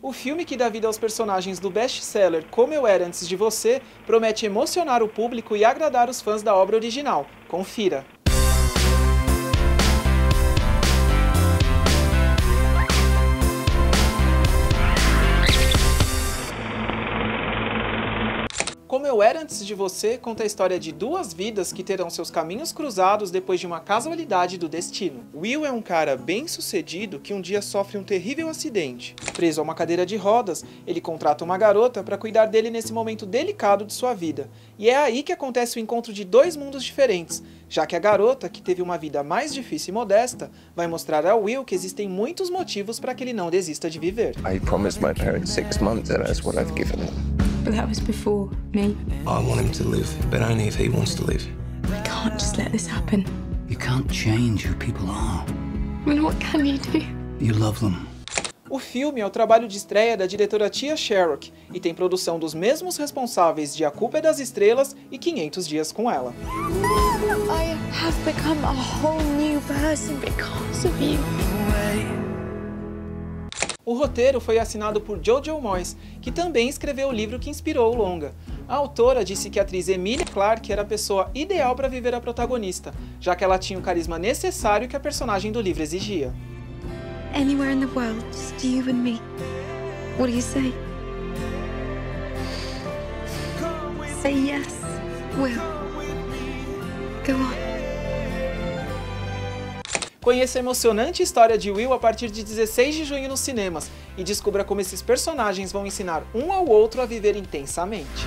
O filme que dá vida aos personagens do best-seller Como Eu Era Antes de Você promete emocionar o público e agradar os fãs da obra original. Confira! Como Eu Era Antes de Você conta a história de duas vidas que terão seus caminhos cruzados depois de uma casualidade do destino. Will é um cara bem sucedido que um dia sofre um terrível acidente. Preso a uma cadeira de rodas, ele contrata uma garota para cuidar dele nesse momento delicado de sua vida. E é aí que acontece o encontro de dois mundos diferentes, já que a garota, que teve uma vida mais difícil e modesta, vai mostrar a Will que existem muitos motivos para que ele não desista de viver. I promised my parents six months and that's what I've given them. But that was before me. I want him to live, but only if he wants to live. I can't just let this happen. You can't change who people are. I mean, what can you do? You love them. O filme é o trabalho de estreia da diretora Tia Sherrock e tem produção dos mesmos responsáveis de A Culpa é das Estrelas e 500 Dias com Ela. I have become a whole new person because of you. O roteiro foi assinado por Jojo Moyes, que também escreveu o livro que inspirou o longa. A autora disse que a atriz Emilia Clarke era a pessoa ideal para viver a protagonista, já que ela tinha o carisma necessário que a personagem do livro exigia. Anywhere in the world, just you and me. What do you say? Say yes, Will. Go on. Conheça a emocionante história de Will a partir de 16 de junho nos cinemas e descubra como esses personagens vão ensinar um ao outro a viver intensamente.